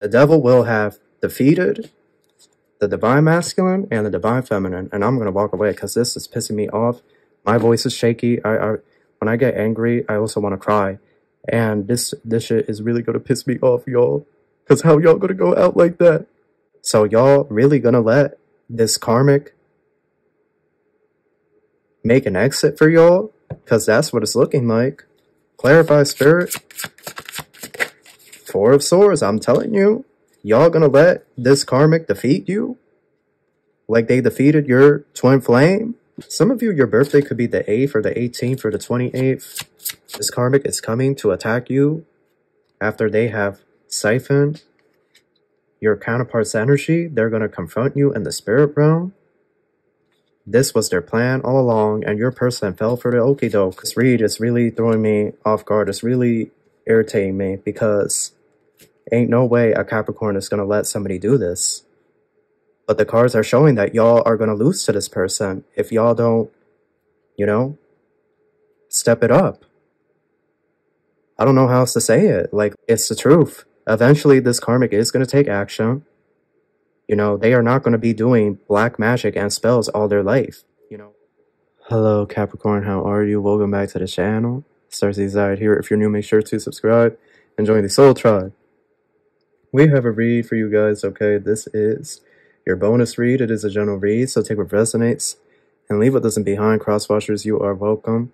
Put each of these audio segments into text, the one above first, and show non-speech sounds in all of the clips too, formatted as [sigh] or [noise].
The devil will have defeated the divine masculine and the divine feminine, and I'm gonna walk away because this is pissing me off. My voice is shaky. I, I when I get angry, I also want to cry, and this this shit is really gonna piss me off, y'all. Cause how y'all gonna go out like that? So y'all really gonna let this karmic make an exit for y'all? Cause that's what it's looking like. Clarify spirit. Four of Swords, I'm telling you. Y'all gonna let this karmic defeat you? Like they defeated your twin flame? Some of you, your birthday could be the 8th or the 18th or the 28th. This karmic is coming to attack you after they have siphoned your counterpart's energy. They're going to confront you in the spirit realm. This was their plan all along, and your person fell for the okie doke. This read is really throwing me off guard. It's really irritating me because ain't no way a Capricorn is going to let somebody do this. But the cards are showing that y'all are going to lose to this person if y'all don't, you know, step it up. I don't know how else to say it. Like, it's the truth. Eventually, this karmic is going to take action. You know, they are not going to be doing black magic and spells all their life. You know. Hello, Capricorn. How are you? Welcome back to the channel. Starseed Ziyadd here. If you're new, make sure to subscribe and join the Soul Tribe. We have a read for you guys, okay? This is your bonus read, it is a general read, so take what resonates and leave what doesn't behind. Crosswatchers, you are welcome.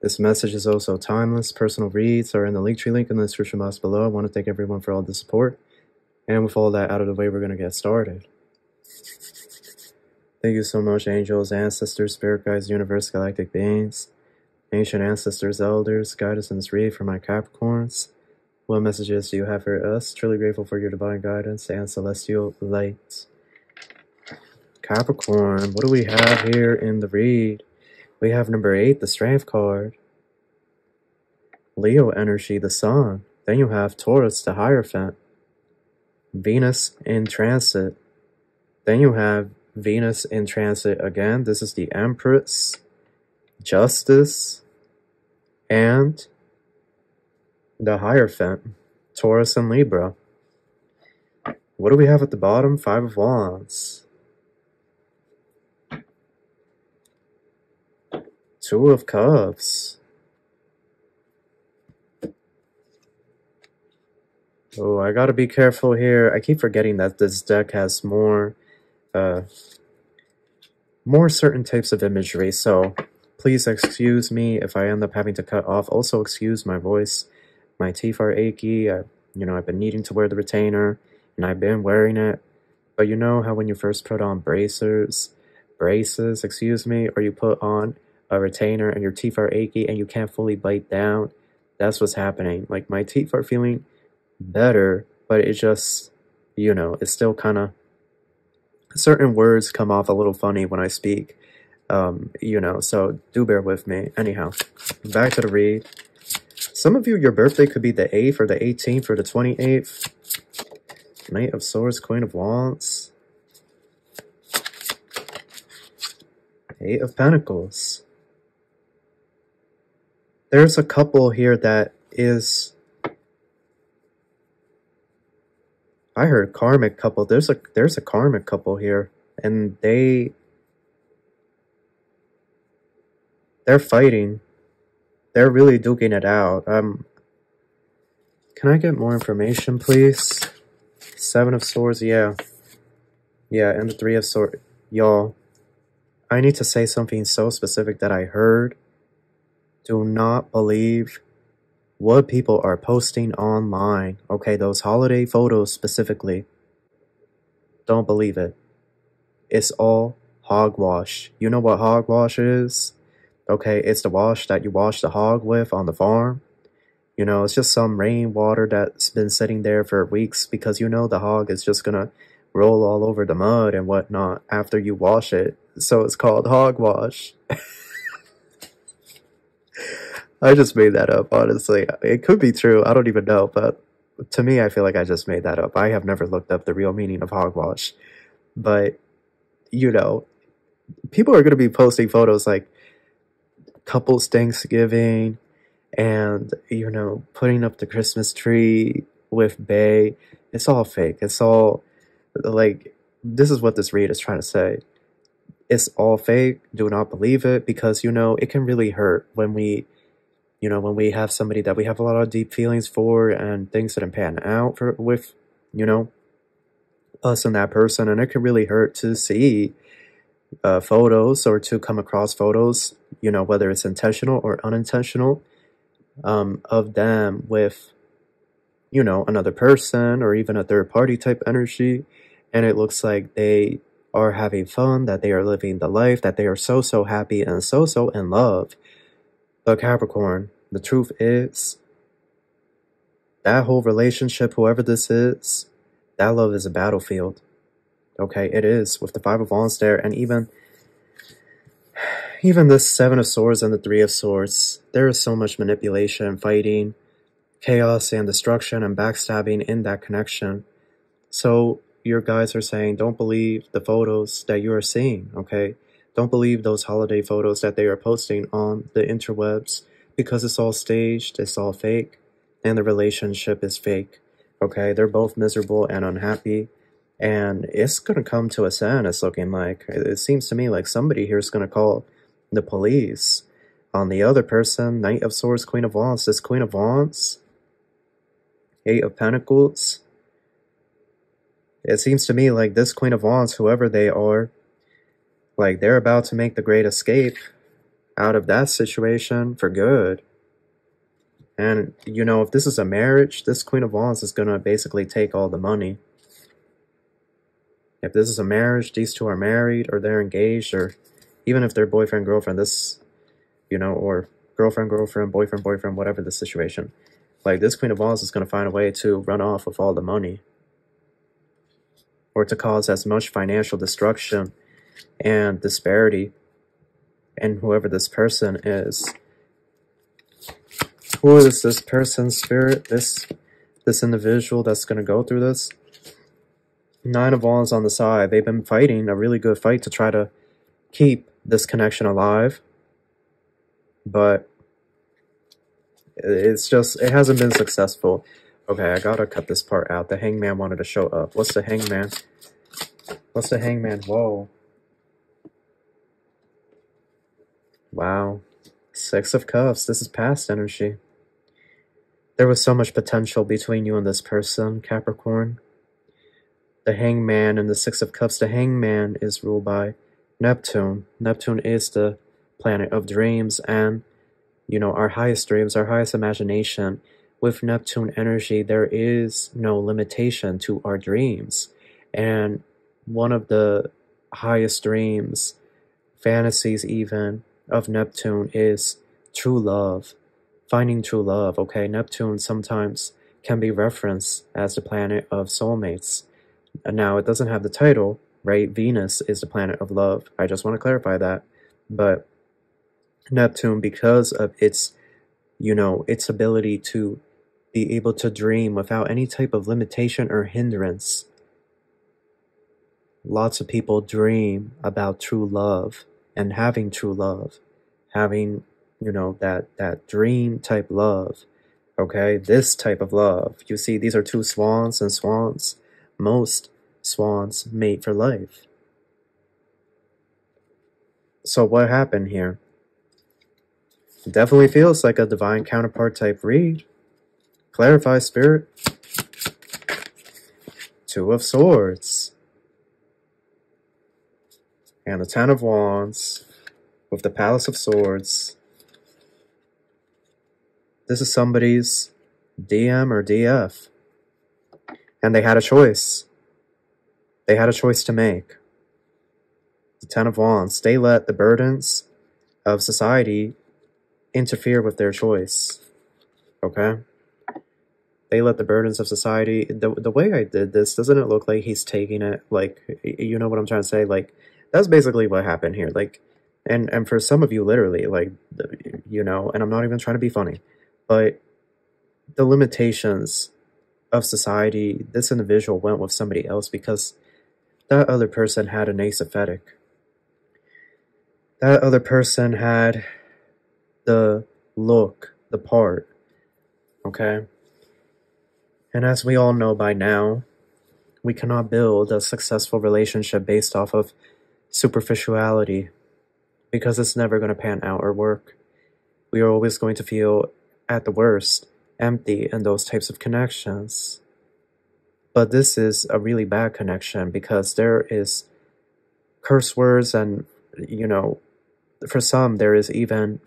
This message is also timeless. Personal reads are in the Linktree link in the description box below. I want to thank everyone for all the support. And with all that out of the way, we're going to get started. Thank you so much, angels, ancestors, spirit guides, universe, galactic beings, ancient ancestors, elders, guide us in this read for my Capricorns. What messages do you have for us? Truly grateful for your divine guidance and celestial light. Capricorn, what do we have here in the read? We have number eight, the Strength card. Leo energy, the Sun. Then you have Taurus, the Hierophant. Venus in transit. Then you have Venus in transit again. This is the Empress, Justice, and the Hierophant, Taurus and Libra. What do we have at the bottom? Five of Wands. Two of Cups. Oh, I gotta be careful here. I keep forgetting that this deck has more, uh, more certain types of imagery, so please excuse me if I end up having to cut off. Also, excuse my voice. My teeth are achy. I, you know, I've been needing to wear the retainer, and I've been wearing it. But you know how when you first put on bracers, braces, excuse me, or you put on a retainer and your teeth are achy and you can't fully bite down, that's what's happening. Like my teeth are feeling better, but it just, you know, it's still kind of certain words come off a little funny when I speak. Um, you know, so do bear with me. Anyhow, back to the read. Some of you, your birthday could be the 8th or the 18th or the 28th. Knight of Swords, Queen of Wands. Eight of Pentacles there's a couple here that is I heard karmic couple. There's a there's a karmic couple here and they they're fighting. They're really duking it out. Um Can I get more information, please? Seven of swords, yeah. Yeah, and the three of swords. Y'all, I need to say something so specific that I heard do not believe what people are posting online. Okay, those holiday photos specifically. Don't believe it. It's all hogwash. You know what hogwash is? Okay, it's the wash that you wash the hog with on the farm. You know, it's just some rainwater that's been sitting there for weeks because you know the hog is just gonna roll all over the mud and whatnot after you wash it. So it's called hog wash. [laughs] I just made that up, honestly. It could be true. I don't even know, but to me, I feel like I just made that up. I have never looked up the real meaning of hogwash. But, you know, people are going to be posting photos like couples Thanksgiving and, you know, putting up the Christmas tree with Bay it's all fake. It's all like this is what this read is trying to say. It's all fake. Do not believe it because you know it can really hurt when we you know, when we have somebody that we have a lot of deep feelings for and things didn't pan out for with, you know, us and that person, and it can really hurt to see uh, photos or to come across photos, you know, whether it's intentional or unintentional, um, of them with, you know, another person or even a third party type energy, and it looks like they are having fun, that they are living the life, that they are so so happy and so so in love. But Capricorn, the truth is, that whole relationship, whoever this is, that love is a battlefield. Okay, it is with the Five of Wands there, and even even the Seven of Swords and the Three of Swords. There is so much manipulation, fighting, chaos, and destruction, and backstabbing in that connection. So your guys are saying, don't believe the photos that you are seeing. Okay, don't believe those holiday photos that they are posting on the interwebs because it's all staged, it's all fake, and the relationship is fake. Okay, they're both miserable and unhappy, and it's gonna come to a end. It's looking like it seems to me like somebody here is gonna call the police on the other person. Knight of Swords, Queen of Wands. This Queen of Wands, Eight of Pentacles. It seems to me like this Queen of Wands, whoever they are, like they're about to make the great escape out of that situation for good. And you know, if this is a marriage, this Queen of Wands is gonna basically take all the money. If this is a marriage, these two are married or they're engaged, or even if they're boyfriend girlfriend, this, you know, or girlfriend girlfriend, boyfriend boyfriend, whatever the situation. Like this Queen of Wands is gonna find a way to run off with all the money, or to cause as much financial destruction and disparity and whoever this person is. Who is this person's spirit? This this individual that's going to go through this? Nine of Wands on the side. They've been fighting a really good fight to try to keep this connection alive. But it's just, it hasn't been successful. Okay, I gotta cut this part out. The hangman wanted to show up. What's the hangman? What's the hangman? Whoa. Wow. Six of Cups. This is past energy. There was so much potential between you and this person, Capricorn. The Hangman and the Six of Cups. The Hangman is ruled by Neptune. Neptune is the planet of dreams and, you know, our highest dreams, our highest imagination. With Neptune energy, there is no limitation to our dreams. And one of the highest dreams, fantasies even, of Neptune is true love, finding true love. Okay, Neptune sometimes can be referenced as the planet of soulmates. Now, it doesn't have the title, right? Venus is the planet of love. I just want to clarify that. But Neptune, because of its, you know, its ability to be able to dream without any type of limitation or hindrance, lots of people dream about true love and having true love, having, you know, that, that dream type love, okay? This type of love. You see, these are two swans and swans. Most swans mate for life. So what happened here? Definitely feels like a divine counterpart type read. Clarify, spirit. Two of Swords and the Ten of Wands with the Palace of Swords. This is somebody's DM or DF. And they had a choice. They had a choice to make. The Ten of Wands. They let the burdens of society interfere with their choice. Okay? They let the burdens of society. The, the way I did this, doesn't it look like he's taking it like, you know what I'm trying to say? Like, that's basically what happened here. Like, and and for some of you, literally, like, you know, and I'm not even trying to be funny, but the limitations of society, this individual went with somebody else because that other person had an asophetic. That other person had the look, the part, okay? And as we all know by now, we cannot build a successful relationship based off of superficiality because it's never going to pan out or work. We are always going to feel, at the worst, empty in those types of connections. But this is a really bad connection because there is curse words and, you know, for some, there is even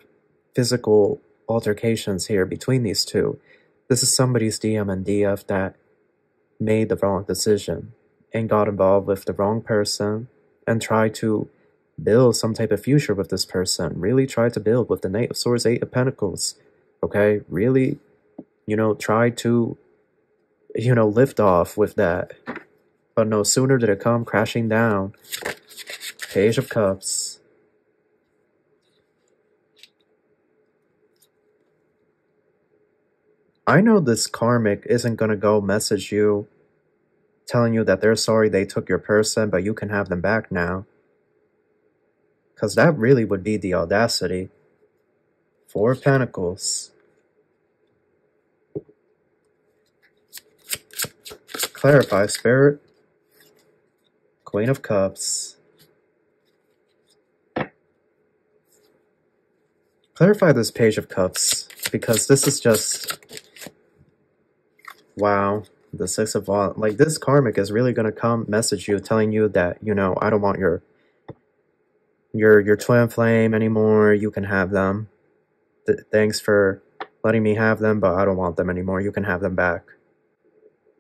physical altercations here between these two. This is somebody's DM and DF that made the wrong decision and got involved with the wrong person and tried to build some type of future with this person. Really try to build with the Knight of Swords, Eight of Pentacles. Okay? Really, you know, try to, you know, lift off with that. But no sooner did it come crashing down. Page of Cups. I know this karmic isn't gonna go message you telling you that they're sorry they took your person, but you can have them back now. Because that really would be the audacity. Four Pentacles. Clarify, Spirit. Queen of Cups. Clarify this Page of Cups, because this is just... Wow. The Six of Wands. Like, this karmic is really going to come message you, telling you that, you know, I don't want your your your twin flame anymore. You can have them. Th- thanks for letting me have them, but I don't want them anymore. You can have them back.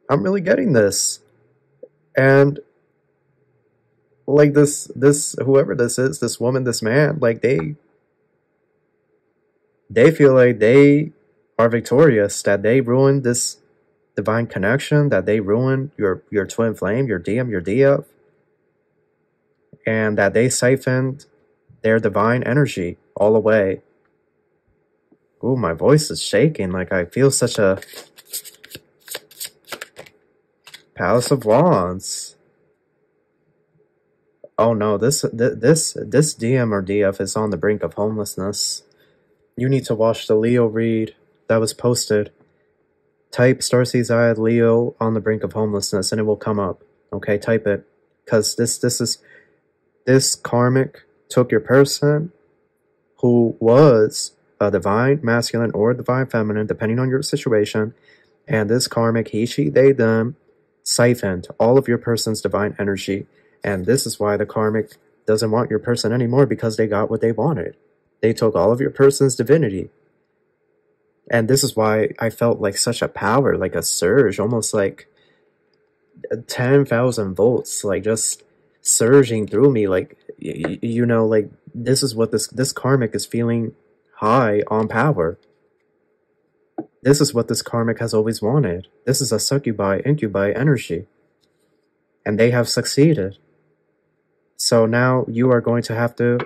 I'm really getting this. And like this this whoever this is, this woman, this man, like they they feel like they are victorious, that they ruined this divine connection, that they ruined your your twin flame, your DM, your DF and that they siphoned their divine energy all away. Ooh, my voice is shaking like I feel such a Palace of Wands. Oh no, this this this DM or DF is on the brink of homelessness. You need to watch the Leo read that was posted. Type Starseed Ziyadd Leo on the brink of homelessness and it will come up. Okay, type it. Cause this this is this karmic took your person who was a divine masculine or divine feminine, depending on your situation, and this karmic, he, she, they, them, siphoned all of your person's divine energy. And this is why the karmic doesn't want your person anymore because they got what they wanted. They took all of your person's divinity. And this is why I felt like such a power, like a surge, almost like 10,000 volts, like just surging through me like you know like this is what this this karmic is feeling high on power this is what this karmic has always wanted. This is a succubi incubi energy. And they have succeeded. So now you are going to have to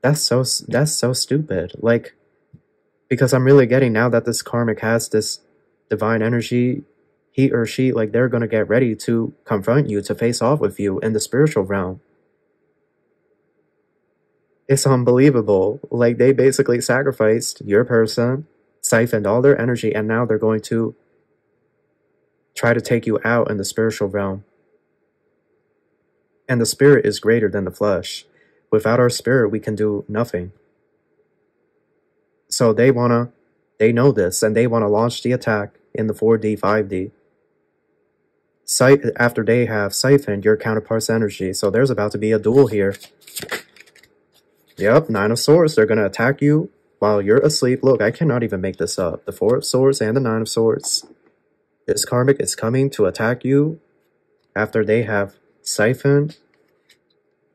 that's so that's so stupid. Like because i'm really getting now that this karmic has this divine energy he or she, like, they're going to get ready to confront you, to face off with you in the spiritual realm. It's unbelievable. Like, they basically sacrificed your person, siphoned all their energy, and now they're going to try to take you out in the spiritual realm. And the spirit is greater than the flesh. Without our spirit, we can do nothing. So they want to, they know this, and they want to launch the attack in the 4D, 5D after they have siphoned your counterpart's energy. So there's about to be a duel here. Yep, Nine of Swords. They're going to attack you while you're asleep. Look, I cannot even make this up. The Four of Swords and the Nine of Swords. This karmic is coming to attack you after they have siphoned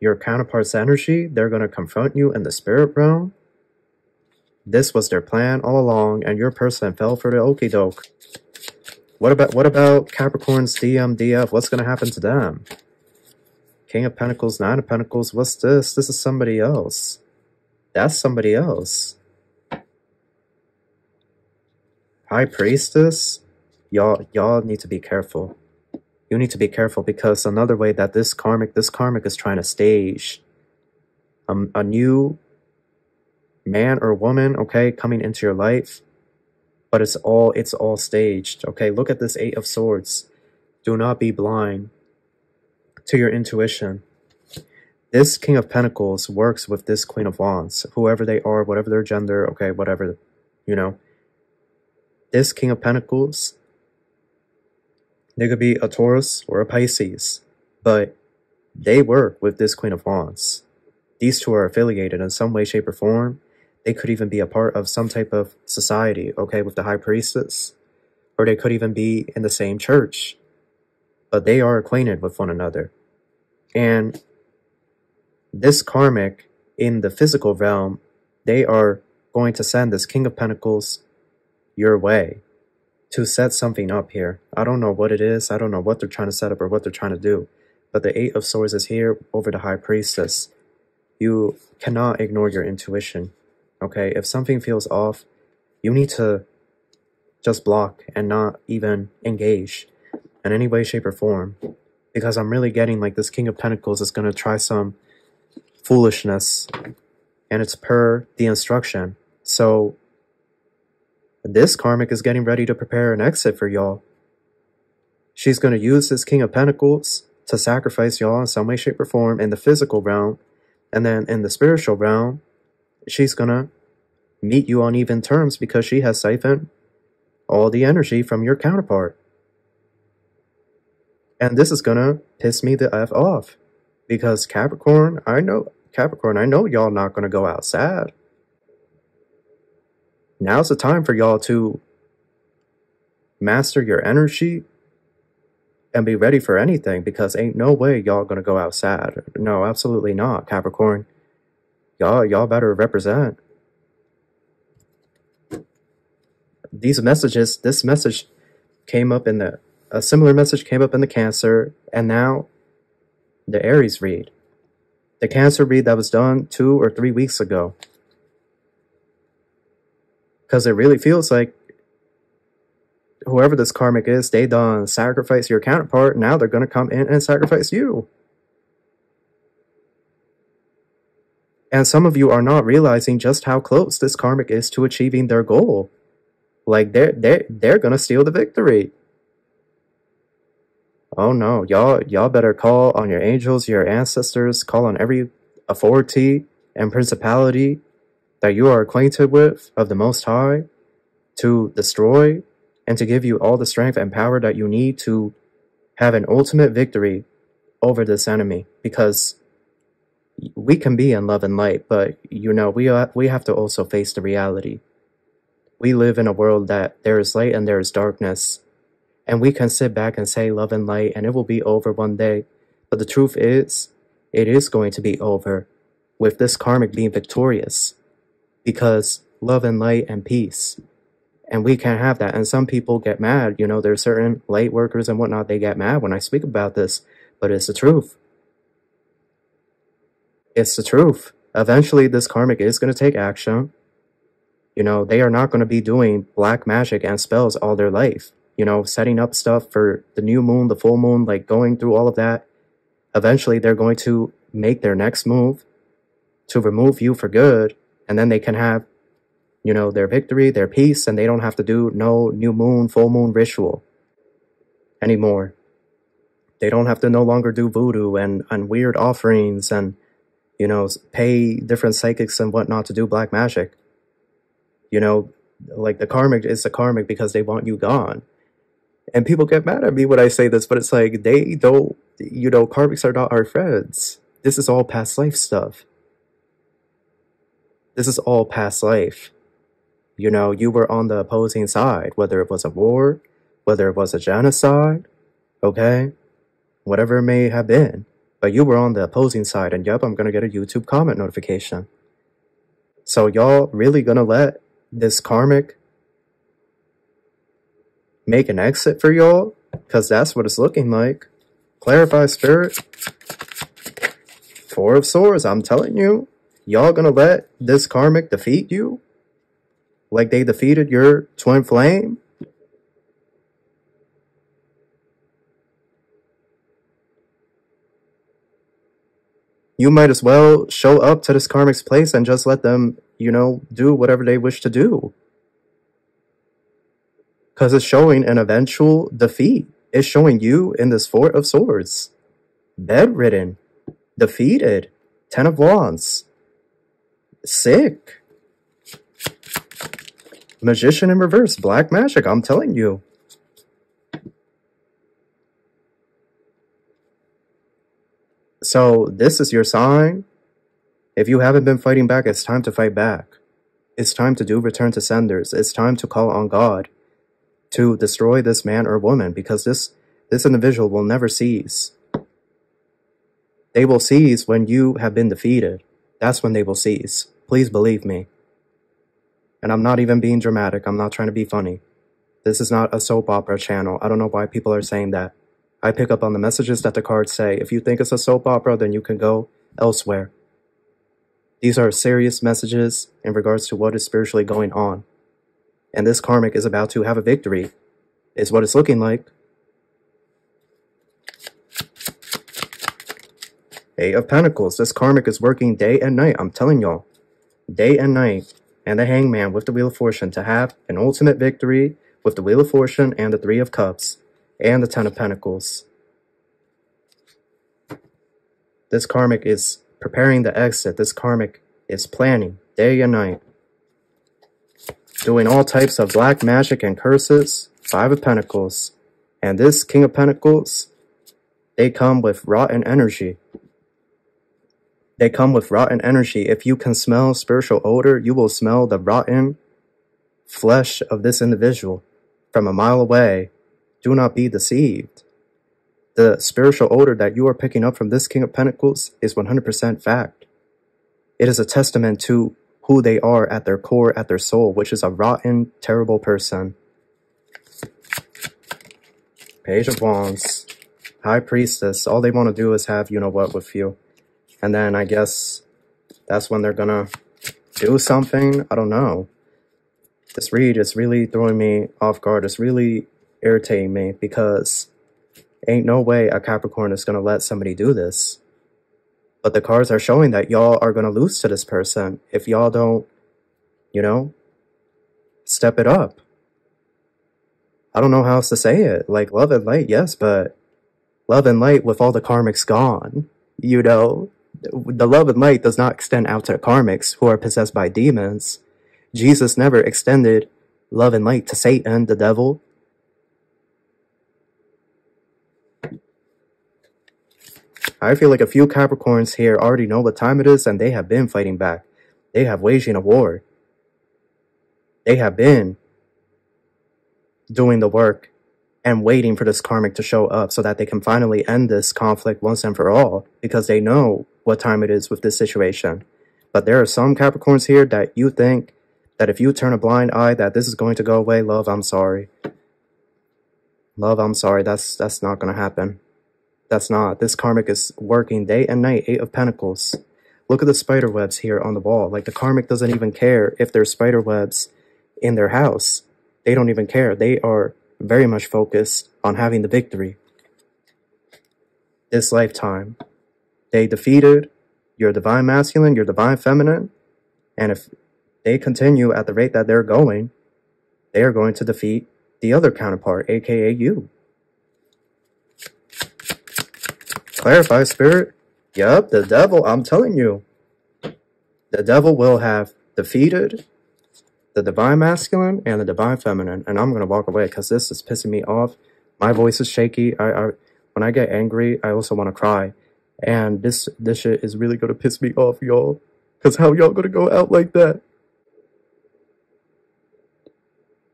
your counterpart's energy. They're going to confront you in the spirit realm. This was their plan all along, and your person fell for the okie doke. What about what about Capricorn's DM DF? What's gonna happen to them? King of Pentacles, Nine of Pentacles. What's this? This is somebody else. That's somebody else. High Priestess. Y'all, y'all need to be careful. You need to be careful because another way that this karmic, this karmic is trying to stage um, a new man or woman, okay, coming into your life But it's all it's all staged. Okay, look at this Eight of Swords. Do not be blind to your intuition. This King of Pentacles works with this Queen of Wands, whoever they are, whatever their gender, okay, whatever, you know. This King of Pentacles, they could be a Taurus or a Pisces, but they work with this Queen of Wands. These two are affiliated in some way, shape, or form. They could even be a part of some type of society, okay, with the High Priestess. Or they could even be in the same church. But they are acquainted with one another. And this karmic in the physical realm, they are going to send this King of Pentacles your way to set something up here. I don't know what it is. I don't know what they're trying to set up or what they're trying to do. But the Eight of Swords is here over the High Priestess. You cannot ignore your intuition. Okay, if something feels off, you need to just block and not even engage in any way, shape, or form. Because I'm really getting like this King of Pentacles is going to try some foolishness and it's per the instruction. So this karmic is getting ready to prepare an exit for y'all. She's going to use this King of Pentacles to sacrifice y'all in some way, shape, or form in the physical realm. And then in the spiritual realm, she's going to meet you on even terms because she has siphoned all the energy from your counterpart. And this is to piss me the F off because Capricorn, I know Capricorn, I know y'all not gonna go outside. Now's the time for y'all to master your energy and be ready for anything because ain't no way y'all gonna go outside. No, absolutely not, Capricorn. Y'all y'all better represent. These messages, this message came up in the a similar message came up in the Cancer, and now the Aries read, the Cancer read that was done two or three weeks ago. Because it really feels like whoever this karmic is, they done sacrifice your counterpart. Now they're going to come in and sacrifice you. And some of you are not realizing just how close this karmic is to achieving their goal. Like they're they're they're gonna steal the victory. Oh no, y'all y'all better call on your angels, your ancestors, call on every authority and principality that you are acquainted with of the Most High to destroy and to give you all the strength and power that you need to have an ultimate victory over this enemy. Because we can be in love and light, but you know, we uh, we have to also face the reality. We live in a world that there is light and there is darkness, and we can sit back and say love and light and it will be over one day. But the truth is, it is going to be over with this karmic being victorious because love and light and peace. And we can't have that. And some people get mad. You know, there's certain light workers and whatnot, they get mad when I speak about this, but it's the truth. It's the truth. Eventually, this karmic is going to take action. You know, they are not going to be doing black magic and spells all their life you know, setting up stuff for the new moon, the full moon, like going through all of that. Eventually, they're going to make their next move to remove you for good, and then they can have, you know, their victory, their peace, and they don't have to do no new moon, full moon ritual anymore. They don't have to no longer do voodoo and, and weird offerings and, you know, pay different psychics and whatnot to do black magic. You know, like the karmic is the karmic because they want you gone and people get mad at me when I say this, but it's like they don't, you know, karmics are not our friends. This is all past life stuff. This is all past life. You know, you were on the opposing side, whether it was a war, whether it was a genocide, okay? Whatever it may have been. But you were on the opposing side, and yep, I'm gonna get a YouTube comment notification. So y'all really gonna let this karmic make an exit for y'all? Because that's what it's looking like. Clarify spirit. Four of swords, I'm telling you. Y'all gonna let this karmic defeat you? Like they defeated your twin flame? You might as well show up to this karmic's place and just let them, you know, do whatever they wish to do. Because it's showing an eventual defeat. It's showing you in this Four of Swords. Bedridden. Defeated. Ten of Wands. Sick. Magician in reverse. Black magic, I'm telling you. So this is your sign. If you haven't been fighting back, it's time to fight back. It's time to do return to senders. It's time to call on God to destroy this man or woman because this this individual will never cease. They will cease when you have been defeated. That's when they will cease. Please believe me. And I'm not even being dramatic. I'm not trying to be funny. This is not a soap opera channel. I don't know why people are saying that. I pick up on the messages that the cards say. If you think it's a soap opera, then you can go elsewhere. These are serious messages in regards to what is spiritually going on. And this karmic is about to have a victory, is what it's looking like. Eight of Pentacles. This karmic is working day and night. I'm telling y'all. Day and night. And the Hangman with the Wheel of Fortune to have an ultimate victory with the Wheel of Fortune and the Three of Cups and the Ten of Pentacles. This karmic is preparing the exit. This karmic is planning day and night. Doing all types of black magic and curses. Five of Pentacles. And this King of Pentacles, they come with rotten energy. They come with rotten energy. If you can smell spiritual odor, you will smell the rotten flesh of this individual from a mile away. Do not be deceived. The spiritual odor that you are picking up from this King of Pentacles is 100% fact. It is a testament to who they are at their core, at their soul, which is a rotten, terrible person. Page of Wands, High Priestess, all they want to do is have you know what with you. And then I guess that's when they're gonna do something. I don't know. This read is really throwing me off guard. It's really irritating me because Ain't no way a Capricorn is to let somebody do this. But the cards are showing that y'all are going to lose to this person if y'all don't, you know, step it up. I don't know how else to say it. Like, love and light, yes, but love and light with all the karmics gone, you know, the love and light does not extend out to karmics who are possessed by demons. Jesus never extended love and light to Satan, the devil, I feel like a few Capricorns here already know what time it is and they have been fighting back. They have waging a war. They have been doing the work and waiting for this karmic to show up so that they can finally end this conflict once and for all because they know what time it is with this situation. But there are some Capricorns here that you think that if you turn a blind eye that this is going to go away, love, I'm sorry. Love, I'm sorry. That's that's not going to happen. That's not. This karmic is working day and night. Eight of Pentacles. Look at the spider webs here on the wall. Like the karmic doesn't even care if there's spider webs in their house. They don't even care. They are very much focused on having the victory. This lifetime. They defeated your divine masculine, your divine feminine, and if they continue at the rate that they're going, they are going to defeat the other counterpart, aka you. Clarify, Spirit. Yup, the devil, I'm telling you. The devil will have defeated the divine masculine and the divine feminine. And I'm going to walk away because this is pissing me off. My voice is shaky. I, I When I get angry, I also want to cry. And this, this shit is really going to piss me off, y'all. Because how y'all going to go out like that?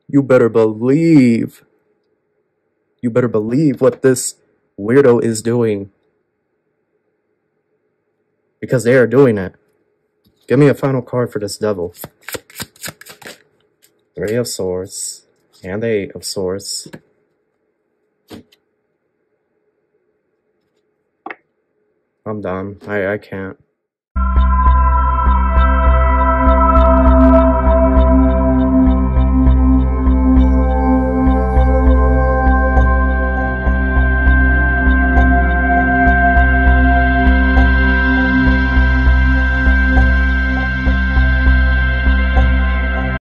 You better believe. You better believe what this weirdo is doing because they are doing it. Give me a final card for this devil. Three of Swords and the Eight of Swords. I'm done. I, I can't.